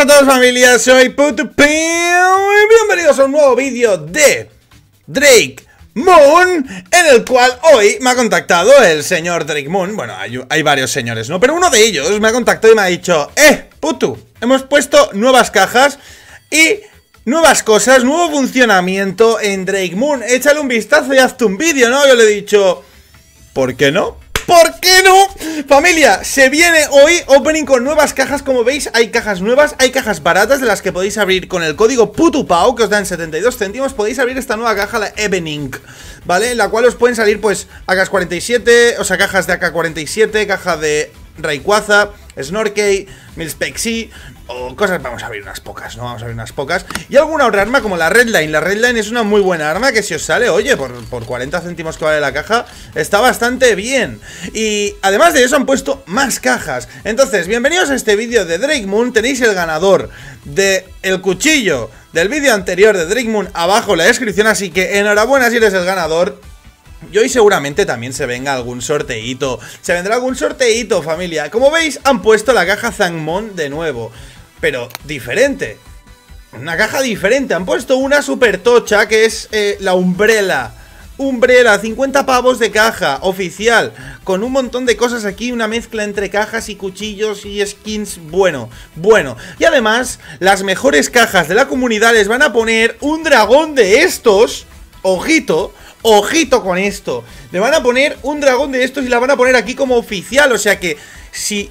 a todos familia, soy Putupim y bienvenidos a un nuevo vídeo de Drake Moon En el cual hoy me ha contactado el señor Drake Moon Bueno, hay, varios señores, ¿no? Pero uno de ellos me ha contactado y me ha dicho Eh, Putu, hemos puesto nuevas cajas y nuevas cosas, nuevo funcionamiento en Drake Moon Échale un vistazo y hazte un vídeo, ¿no? Yo le he dicho, ¿por qué no? ¿Por qué no? Familia, se viene hoy opening con nuevas cajas Como veis, hay cajas nuevas, hay cajas baratas De las que podéis abrir con el código PUTUPAO Que os dan 72 céntimos Podéis abrir esta nueva caja, la Evening ¿Vale? En la cual os pueden salir pues AK-47 O sea, cajas de AK-47 Caja de Rayquaza Snorkey, Milspexy o cosas, vamos a abrir unas pocas, ¿no? Vamos a abrir unas pocas. Y alguna otra arma como la Redline. La Redline es una muy buena arma que si os sale, oye, por, por 40 céntimos que vale la caja, está bastante bien. Y además de eso han puesto más cajas. Entonces, bienvenidos a este vídeo de Drake Moon. Tenéis el ganador de el cuchillo del vídeo anterior de Drake Moon abajo en la descripción. Así que enhorabuena si eres el ganador. Y hoy seguramente también se venga algún sorteito Se vendrá algún sorteito, familia Como veis, han puesto la caja Zangmon de nuevo pero diferente. Una caja diferente. Han puesto una super tocha que es eh, la Umbrella. Umbrella, 50 pavos de caja, oficial, con un montón de cosas aquí, una mezcla entre cajas y cuchillos y skins, bueno, bueno. Y además, las mejores cajas de la comunidad les van a poner un dragón de estos, ojito, ojito con esto. Le van a poner un dragón de estos y la van a poner aquí como oficial, o sea que si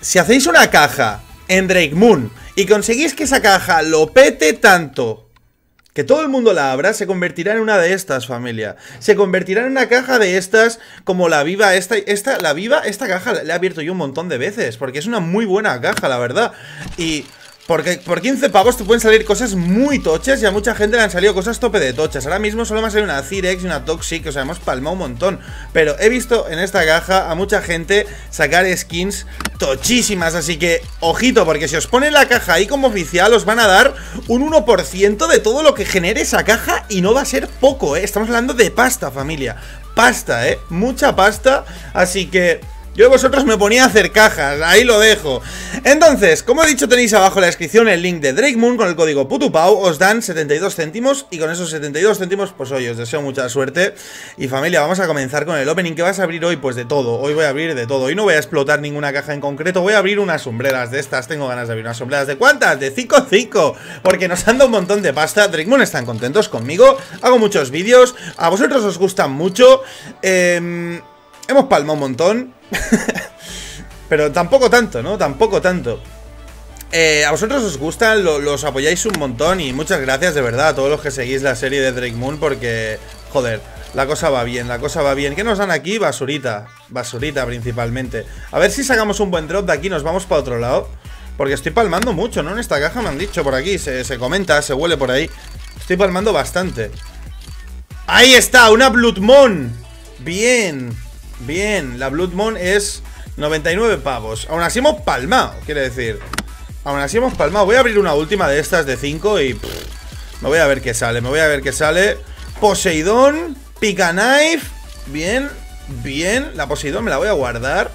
si hacéis una caja en Drake Moon y conseguís que esa caja lo pete tanto que todo el mundo la abra, se convertirá en una de estas, familia. Se convertirá en una caja de estas, como la viva, esta, esta, la viva, esta caja la he abierto yo un montón de veces, porque es una muy buena caja, la verdad. Y porque por 15 pavos te pueden salir cosas muy tochas y a mucha gente le han salido cosas tope de tochas. Ahora mismo solo me ha salido una Cirex y una Toxic, o sea, hemos palmado un montón. Pero he visto en esta caja a mucha gente sacar skins tochísimas, así que ojito, porque si os ponen la caja ahí como oficial os van a dar un 1% de todo lo que genere esa caja y no va a ser poco, ¿eh? Estamos hablando de pasta, familia. Pasta, ¿eh? Mucha pasta, así que... Yo vosotros me ponía a hacer cajas, ahí lo dejo. Entonces, como he dicho tenéis abajo en la descripción el link de Drake Moon con el código PUTUPAU Os dan 72 céntimos y con esos 72 céntimos pues hoy os deseo mucha suerte. Y familia, vamos a comenzar con el opening que vas a abrir hoy pues de todo. Hoy voy a abrir de todo, hoy no voy a explotar ninguna caja en concreto Voy a abrir unas sombreras de estas, tengo ganas de abrir unas sombreras ¿De cuántas? De 5 5 Porque nos han un montón de pasta. Drake Moon están contentos conmigo. Hago muchos vídeos, a vosotros os gustan mucho. Eh, Hemos palmado un montón Pero tampoco tanto, ¿no? Tampoco tanto. Eh, a vosotros os gustan, los apoyáis un montón y muchas gracias de verdad a todos los que seguís la serie de Drake Moon porque, joder, la cosa va bien, la cosa va bien. ¿Qué nos dan aquí? Basurita, basurita principalmente. A ver si sacamos un buen drop de aquí, nos vamos para otro lado. Porque estoy palmando mucho, ¿no? En esta caja me han dicho por aquí, se, se comenta, se huele por ahí. Estoy palmando bastante. ¡Ahí está! ¡Una Bloodmon! Bien, bien. La Bloodmon es 99 pavos. Aún así hemos palmado, quiere decir. Aún así hemos palmado. Voy a abrir una última de estas de 5 y... me voy a ver qué sale, me voy a ver qué sale. Poseidón, Pica Knife. Bien, bien. La Poseidón me la voy a guardar.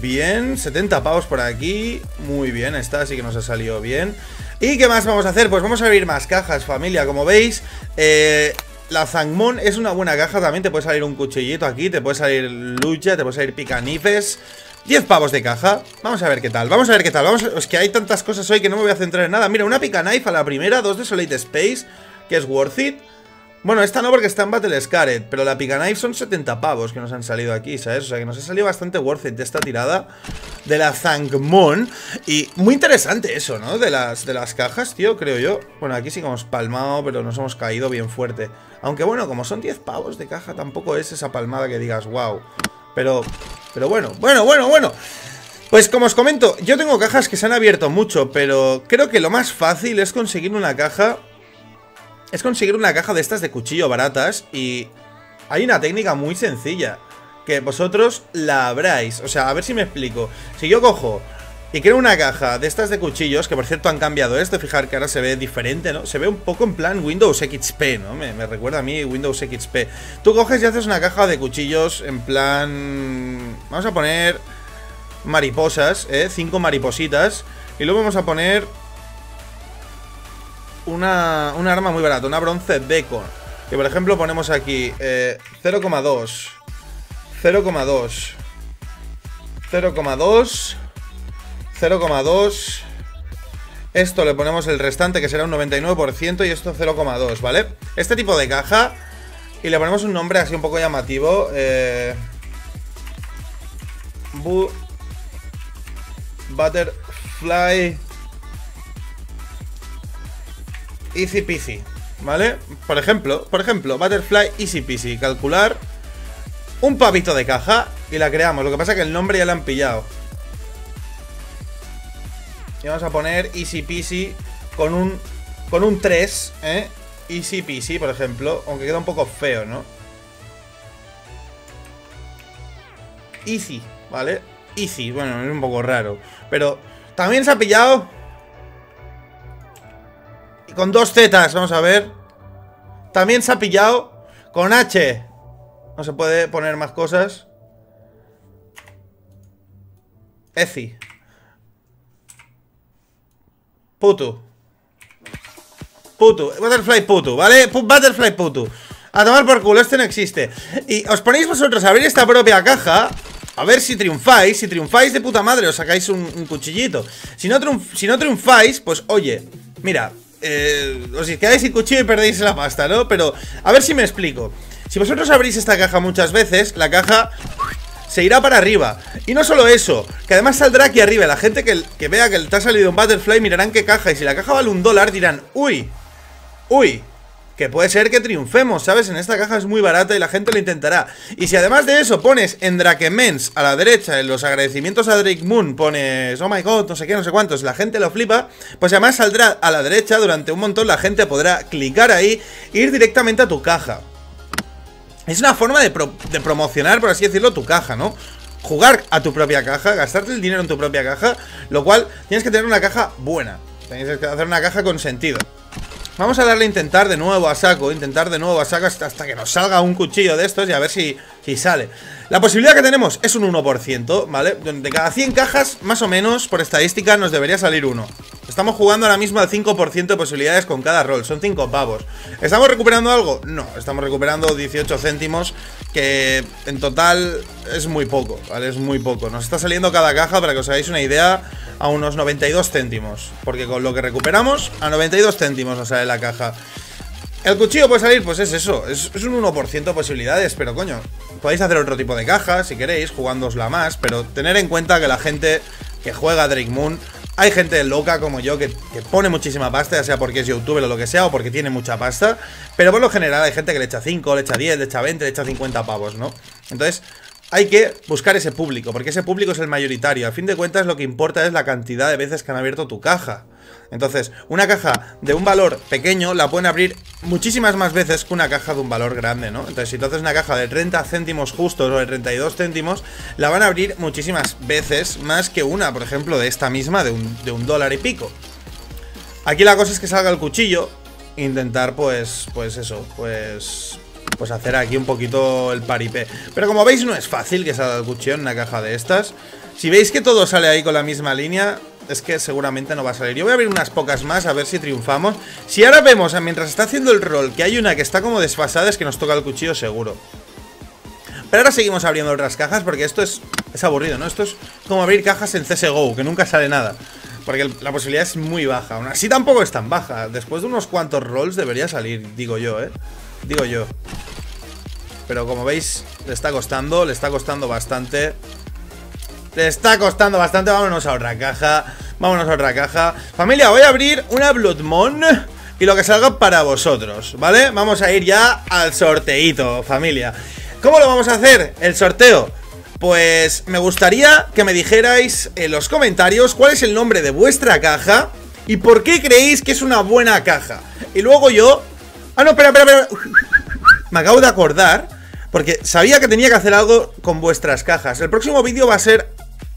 Bien, 70 pavos por aquí. Muy bien, esta así que nos ha salido bien. ¿Y qué más vamos a hacer? Pues vamos a abrir más cajas, familia. Como veis, eh, la Zangmon es una buena caja, también te puede salir un cuchillito aquí, te puede salir lucha, te puede salir picanifes. 10 pavos de caja, vamos a ver qué tal, vamos a ver qué tal, es que hay tantas cosas hoy que no me voy a centrar en nada. Mira, una picanife a la primera, dos de Solid Space, que es worth it bueno, esta no porque está en Battle Scarlet, pero la Pica son 70 pavos que nos han salido aquí, ¿sabes? O sea que nos ha salido bastante worth it de esta tirada de la Zangmon. Y muy interesante eso, ¿no? De las, de las cajas, tío, creo yo. Bueno, aquí sí que hemos palmado, pero nos hemos caído bien fuerte. Aunque bueno, como son 10 pavos de caja, tampoco es esa palmada que digas, wow. Pero, pero bueno, bueno, bueno, bueno. Pues como os comento, yo tengo cajas que se han abierto mucho, pero creo que lo más fácil es conseguir una caja es conseguir una caja de estas de cuchillo baratas y hay una técnica muy sencilla que vosotros la abráis. O sea, a ver si me explico. Si yo cojo y creo una caja de estas de cuchillos, que por cierto han cambiado esto, fijar que ahora se ve diferente, ¿no? Se ve un poco en plan Windows XP, ¿no? Me, me, recuerda a mí Windows XP. Tú coges y haces una caja de cuchillos en plan... Vamos a poner... mariposas, ¿eh? Cinco maripositas. Y luego vamos a poner una, una arma muy barata, una bronce deco. Que por ejemplo ponemos aquí 0,2. 0,2. 0,2. 0,2. Esto le ponemos el restante que será un 99% y esto 0,2, ¿vale? Este tipo de caja y le ponemos un nombre así un poco llamativo. Eh, Butterfly Easy Peasy, ¿vale? Por ejemplo, por ejemplo, Butterfly Easy Peasy. Calcular un pavito de caja y la creamos. Lo que pasa es que el nombre ya lo han pillado. Y vamos a poner Easy Peasy con un, con un 3, ¿eh? Easy Peasy, por ejemplo. Aunque queda un poco feo, ¿no? Easy, ¿vale? Easy, bueno, es un poco raro. Pero también se ha pillado con dos zetas, vamos a ver. También se ha pillado con H. No se puede poner más cosas. Ezi. Puto. Puto. Butterfly puto, ¿vale? Butterfly puto. A tomar por culo, este no existe. Y os ponéis vosotros a abrir esta propia caja. A ver si triunfáis. Si triunfáis de puta madre, os sacáis un, cuchillito. Si no, si no triunfáis, pues oye, mira, eh, os quedáis sin cuchillo y perdéis la pasta, ¿no? Pero a ver si me explico. Si vosotros abrís esta caja muchas veces, la caja se irá para arriba. Y no solo eso, que además saldrá aquí arriba. La gente que, que vea que te ha salido un Butterfly mirarán qué caja. Y si la caja vale un dólar, dirán, uy, uy, que puede ser que triunfemos, ¿sabes? En esta caja es muy barata y la gente lo intentará. Y si además de eso pones en Drakemens a la derecha, en los agradecimientos a Drake Moon, pones, oh my god, no sé qué, no sé cuántos, la gente lo flipa, pues además saldrá a la derecha durante un montón, la gente podrá clicar ahí e ir directamente a tu caja. Es una forma de, de promocionar, por así decirlo, tu caja, ¿no? Jugar a tu propia caja, gastarte el dinero en tu propia caja, lo cual tienes que tener una caja buena. Tienes que hacer una caja con sentido. Vamos a darle a intentar de nuevo a saco, intentar de nuevo a saco hasta, que nos salga un cuchillo de estos y a ver si, si sale. La posibilidad que tenemos es un 1%, ¿vale? De cada 100 cajas, más o menos, por estadística, nos debería salir uno. Estamos jugando ahora mismo al 5% de posibilidades con cada rol, son 5 pavos. ¿Estamos recuperando algo? No, estamos recuperando 18 céntimos, que en total es muy poco, ¿vale? Es muy poco. Nos está saliendo cada caja, para que os hagáis una idea, a unos 92 céntimos. Porque con lo que recuperamos, a 92 céntimos nos sale la caja. El cuchillo puede salir, pues es eso, es, un 1% de posibilidades, pero coño, podéis hacer otro tipo de caja si queréis, jugándosla más, pero tener en cuenta que la gente que juega Drake Moon hay gente loca como yo que, pone muchísima pasta, ya sea porque es youtuber o lo que sea, o porque tiene mucha pasta. Pero por lo general hay gente que le echa 5, le echa 10, le echa 20, le echa 50 pavos, ¿no? Entonces, hay que buscar ese público, porque ese público es el mayoritario. A fin de cuentas, lo que importa es la cantidad de veces que han abierto tu caja. Entonces, una caja de un valor pequeño la pueden abrir muchísimas más veces que una caja de un valor grande, ¿no? Entonces, si tú haces una caja de 30 céntimos justos o de 32 céntimos, la van a abrir muchísimas veces más que una, por ejemplo, de esta misma, de un, de un dólar y pico. Aquí la cosa es que salga el cuchillo, intentar, pues, pues eso, pues pues hacer aquí un poquito el paripé. Pero como veis no es fácil que salga el cuchillo en una caja de estas. Si veis que todo sale ahí con la misma línea, es que seguramente no va a salir. Yo voy a abrir unas pocas más a ver si triunfamos. Si ahora vemos, mientras está haciendo el rol, que hay una que está como desfasada, es que nos toca el cuchillo seguro. Pero ahora seguimos abriendo otras cajas porque esto es, es aburrido, ¿no? Esto es como abrir cajas en CSGO, que nunca sale nada. Porque la posibilidad es muy baja. Aún así tampoco es tan baja. Después de unos cuantos rolls debería salir, digo yo, ¿eh? Digo yo. Pero como veis, le está costando, le está costando bastante. Le está costando bastante. Vámonos a otra caja. Vámonos a otra caja. Familia, voy a abrir una Bloodmon y lo que salga para vosotros, ¿vale? Vamos a ir ya al sorteito, familia. ¿Cómo lo vamos a hacer? El sorteo. Pues me gustaría que me dijerais en los comentarios cuál es el nombre de vuestra caja y por qué creéis que es una buena caja. Y luego yo Ah, no, espera, espera, espera. Me acabo de acordar, porque sabía que tenía que hacer algo con vuestras cajas. El próximo vídeo va a ser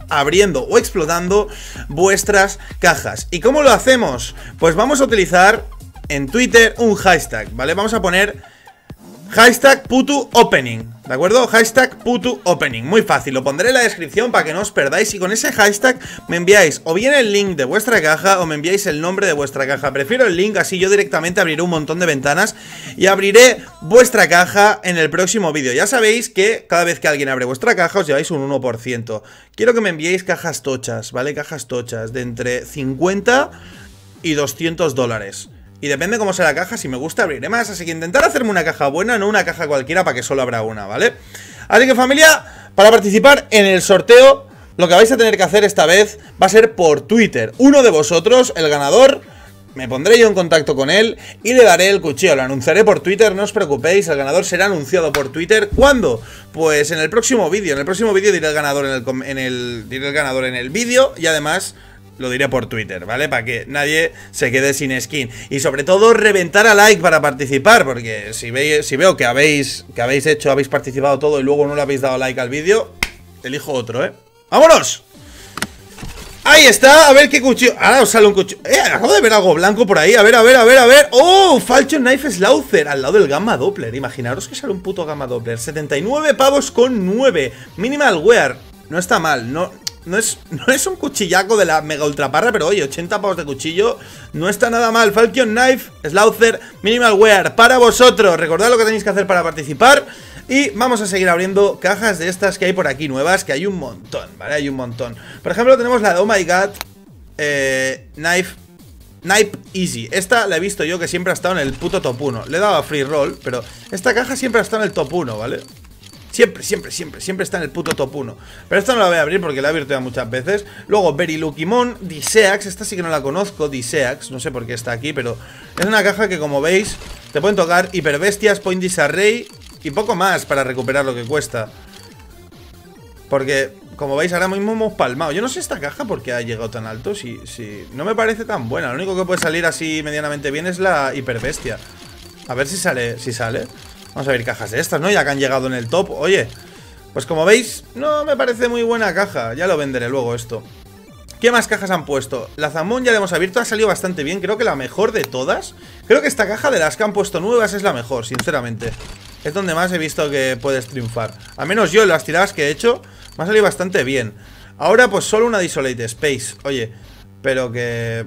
abriendo o explotando vuestras cajas. ¿Y cómo lo hacemos? Pues vamos a utilizar en Twitter un hashtag, ¿vale? Vamos a poner hashtag putu opening. ¿De acuerdo? Hashtag puto opening. Muy fácil, lo pondré en la descripción para que no os perdáis. Y con ese hashtag me enviáis o bien el link de vuestra caja o me enviáis el nombre de vuestra caja. Prefiero el link, así yo directamente abriré un montón de ventanas y abriré vuestra caja en el próximo vídeo. Ya sabéis que cada vez que alguien abre vuestra caja os lleváis un 1%. Quiero que me enviéis cajas tochas, ¿vale? Cajas tochas de entre 50 y 200 dólares. Y depende cómo sea la caja, si me gusta abriré más. Así que intentar hacerme una caja buena, no una caja cualquiera para que solo abra una, ¿vale? Así que familia, para participar en el sorteo, lo que vais a tener que hacer esta vez va a ser por Twitter. Uno de vosotros, el ganador, me pondré yo en contacto con él y le daré el cuchillo. Lo anunciaré por Twitter, no os preocupéis. El ganador será anunciado por Twitter. ¿Cuándo? Pues en el próximo vídeo. En el próximo vídeo diré el ganador en el, en el, diré el ganador en el vídeo y además lo diré por Twitter, ¿vale? Para que nadie se quede sin skin. Y sobre todo, reventar a like para participar, porque si, veis, si veo que habéis, que habéis hecho, habéis participado todo y luego no le habéis dado like al vídeo, elijo otro, ¿eh? ¡Vámonos! Ahí está, a ver qué cuchillo Ahora os sale un cuchillo Eh, acabo de ver algo blanco por ahí A ver, a ver, a ver, a ver ¡Oh! Falchion Knife Slaughter Al lado del Gamma Doppler Imaginaros que sale un puto Gamma Doppler 79 pavos con 9 Minimal Wear No está mal No, no es, no es un cuchillaco de la mega ultraparra, pero oye, 80 pavos de cuchillo no está nada mal. Falcon Knife, Slaughter, Minimal Wear, para vosotros. Recordad lo que tenéis que hacer para participar. Y vamos a seguir abriendo cajas de estas que hay por aquí nuevas, que hay un montón, ¿vale? Hay un montón. Por ejemplo, tenemos la de Oh My God eh, Knife Knife Easy. Esta la he visto yo que siempre ha estado en el puto top 1. Le he dado a free roll, pero esta caja siempre ha estado en el top 1, ¿vale? Siempre, siempre, siempre, siempre está en el puto top 1 Pero esta no la voy a abrir porque la he abierto ya muchas veces. Luego Berilukimon, Diseax Esta sí que no la conozco, Diseax No sé por qué está aquí, pero es una caja que como veis Te pueden tocar Hiperbestias, Point Disarray Y poco más para recuperar lo que cuesta. Porque, como veis, ahora mismo hemos palmado. Yo no sé esta caja por qué ha llegado tan alto Si, si no me parece tan buena. Lo único que puede salir así medianamente bien es la Hiperbestia. A ver si sale, si sale Vamos a ver cajas de estas, ¿no? Ya que han llegado en el top. Oye, pues como veis, no me parece muy buena caja. Ya lo venderé luego esto. ¿Qué más cajas han puesto? La Zamón ya la hemos abierto, ha salido bastante bien. Creo que la mejor de todas. Creo que esta caja de las que han puesto nuevas es la mejor, sinceramente. Es donde más he visto que puedes triunfar. Al menos yo en las tiradas que he hecho Me ha salido bastante bien. Ahora pues solo una Desolate Space. Oye, pero que...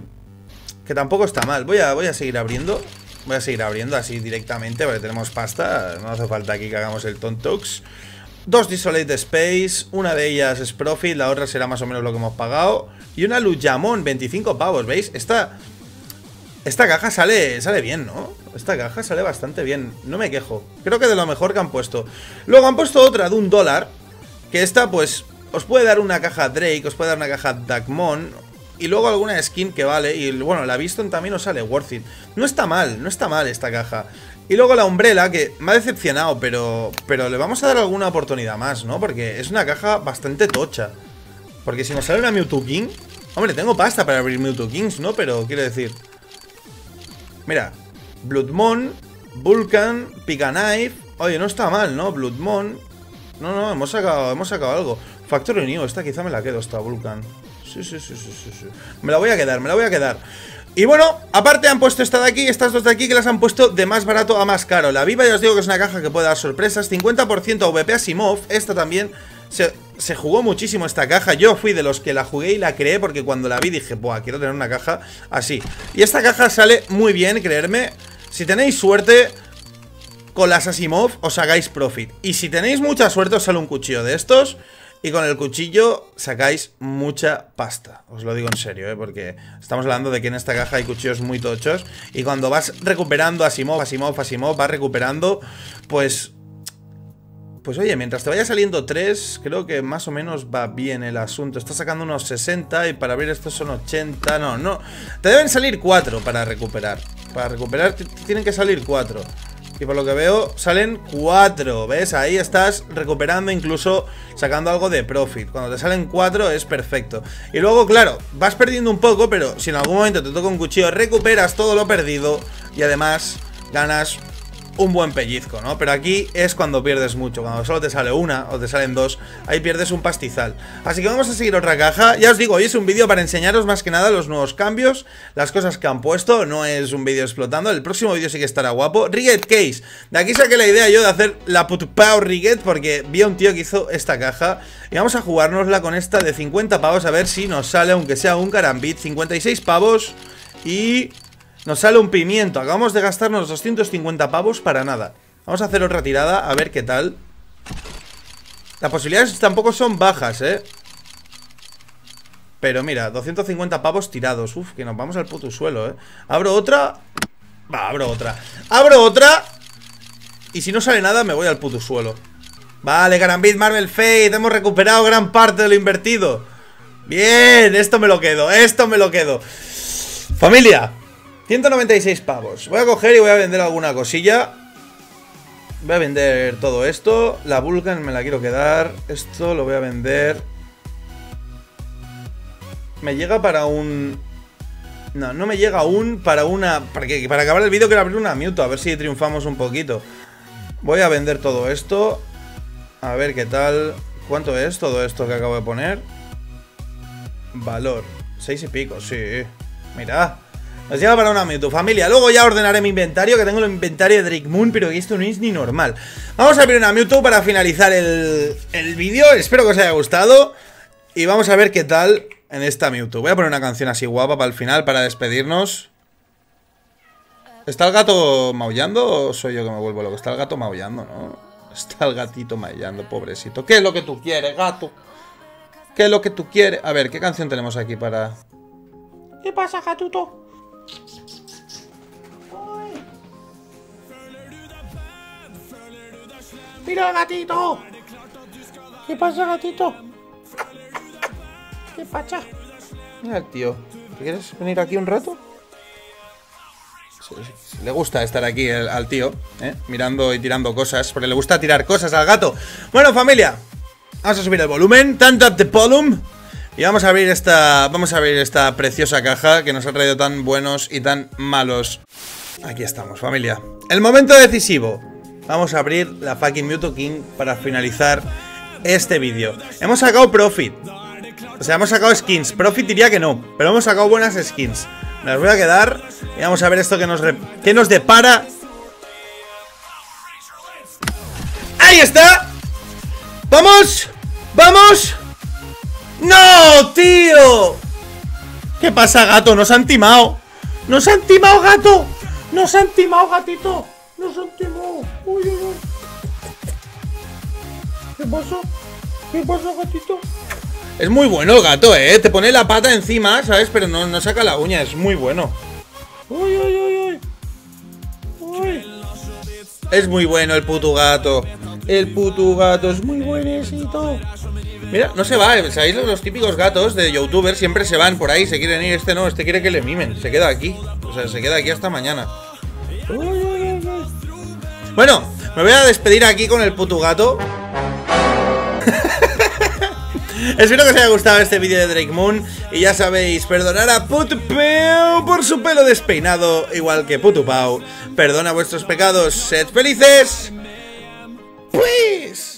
Que tampoco está mal. Voy a, voy a seguir abriendo Voy a seguir abriendo así directamente porque tenemos pasta. No hace falta aquí que hagamos el Tontox. Dos Desolate Space, una de ellas es Profit, la otra será más o menos lo que hemos pagado. Y una Lujamon, 25 pavos, ¿veis? Esta, esta caja sale, sale bien, ¿no? Esta caja sale bastante bien, no me quejo. Creo que de lo mejor que han puesto. Luego han puesto otra de un dólar, que esta pues os puede dar una caja Drake, os puede dar una caja Dagmon, y luego alguna skin que vale. Y bueno, la Viston también nos sale worth it. No está mal, no está mal esta caja. Y luego la Umbrella, que me ha decepcionado, pero, pero le vamos a dar alguna oportunidad más, ¿no? Porque es una caja bastante tocha. Porque si nos sale una Mewtwo King... Hombre, tengo pasta para abrir Mewtwo Kings, ¿no? Pero quiero decir... Mira, Bloodmon, Vulcan, Knife Oye, no está mal, ¿no? Bloodmon... No, no, hemos sacado, hemos sacado algo. Factory New, esta quizá me la quedo, esta Vulcan. Sí, sí, sí, sí, sí, Me la voy a quedar, me la voy a quedar. Y bueno, aparte han puesto esta de aquí, estas dos de aquí que las han puesto de más barato a más caro. La Viva ya os digo que es una caja que puede dar sorpresas. 50% VP Asimov, esta también se, se, jugó muchísimo esta caja. Yo fui de los que la jugué y la creé porque cuando la vi dije, buah, quiero tener una caja así. Y esta caja sale muy bien, creerme. Si tenéis suerte, con las Asimov os hagáis profit. Y si tenéis mucha suerte os sale un cuchillo de estos y con el cuchillo sacáis mucha pasta. Os lo digo en serio, ¿eh? Porque estamos hablando de que en esta caja hay cuchillos muy tochos. Y cuando vas recuperando Asimov, Asimov, Asimov, vas recuperando, pues... Pues oye, mientras te vaya saliendo 3, creo que más o menos va bien el asunto. Estás sacando unos 60 y para abrir estos son 80. No, no. Te deben salir 4 para recuperar. Para recuperar tienen que salir 4. Y por lo que veo, salen cuatro, ¿ves? Ahí estás recuperando, incluso sacando algo de profit. Cuando te salen cuatro es perfecto. Y luego, claro, vas perdiendo un poco, pero si en algún momento te toca un cuchillo, recuperas todo lo perdido y además ganas un buen pellizco, ¿no? Pero aquí es cuando pierdes mucho, cuando solo te sale una o te salen dos, ahí pierdes un pastizal. Así que vamos a seguir otra caja. Ya os digo, hoy es un vídeo para enseñaros más que nada los nuevos cambios, las cosas que han puesto, no es un vídeo explotando. El próximo vídeo sí que estará guapo. Riget Case. De aquí saqué la idea yo de hacer la putupao Riget porque vi a un tío que hizo esta caja y vamos a jugárnosla con esta de 50 pavos a ver si nos sale, aunque sea un carambit, 56 pavos y nos sale un pimiento. Acabamos de gastarnos 250 pavos para nada. Vamos a hacer otra tirada, a ver qué tal. Las posibilidades tampoco son bajas, ¿eh? Pero mira, 250 pavos tirados. Uf, que nos vamos al puto suelo, ¿eh? Abro otra. Va, abro otra. Abro otra. Y si no sale nada, me voy al puto suelo. Vale, Garambit Marvel Fate. Hemos recuperado gran parte de lo invertido. Bien, esto me lo quedo. Esto me lo quedo. Familia, 196 pavos. Voy a coger y voy a vender alguna cosilla. Voy a vender todo esto. La Vulcan me la quiero quedar. Esto lo voy a vender. Me llega para un... No, no me llega aún para una... Para, que, para acabar el vídeo quiero abrir una Mewtwo. A ver si triunfamos un poquito. Voy a vender todo esto. A ver qué tal. ¿Cuánto es todo esto que acabo de poner? Valor. Seis y pico, sí. Mira. Nos llega para una Mewtwo familia. Luego ya ordenaré mi inventario, que tengo el inventario de Drake Moon, pero esto no es ni normal. Vamos a abrir una Mewtwo para finalizar el, el vídeo. Espero que os haya gustado. Y vamos a ver qué tal en esta Mewtwo. Voy a poner una canción así guapa para el final, para despedirnos. ¿Está el gato maullando o soy yo que me vuelvo loco? Está el gato maullando, ¿no? Está el gatito maullando, pobrecito. ¿Qué es lo que tú quieres, gato? ¿Qué es lo que tú quieres? A ver, ¿qué canción tenemos aquí para...? ¿Qué pasa, gatuto? ¡Mira, gatito! ¿Qué pasa, gatito? ¿Qué pasa? Mira el tío. ¿Te quieres venir aquí un rato? Le gusta estar aquí al tío, ¿eh? mirando y tirando cosas, porque le gusta tirar cosas al gato. Bueno, familia, vamos a subir el volumen, turn up the volume. Y vamos a abrir esta. Vamos a abrir esta preciosa caja que nos ha traído tan buenos y tan malos. Aquí estamos, familia. El momento decisivo. Vamos a abrir la fucking Mewtwo King para finalizar este vídeo. Hemos sacado Profit. O sea, hemos sacado skins. Profit diría que no, pero hemos sacado buenas skins. Me las voy a quedar y vamos a ver esto que nos, que nos depara. ¡Ahí está! ¡Vamos! ¡Vamos! ¡No, tío! ¿Qué pasa, gato? Nos han timado. Nos han timado, gato. Nos han timado, gatito. Nos han timado. Uy, uy, uy. ¿Qué pasa? ¿Qué pasa, gatito? Es muy bueno el gato, ¿eh? Te pone la pata encima, ¿sabes? Pero no, no saca la uña, es muy bueno. Uy, uy. Uy. Es muy bueno el puto gato. El puto gato es muy buenecito. Mira, no se va. ¿sabéis? Los típicos gatos de youtubers siempre se van por ahí, se quieren ir. Este no, este quiere que le mimen. Se queda aquí. O sea, se queda aquí hasta mañana. Bueno, me voy a despedir aquí con el puto gato. Espero que os haya gustado este vídeo de Drake Moon. Y ya sabéis, perdonar a Putupeu por su pelo despeinado, igual que Putupau. Perdona vuestros pecados, sed felices. Pues...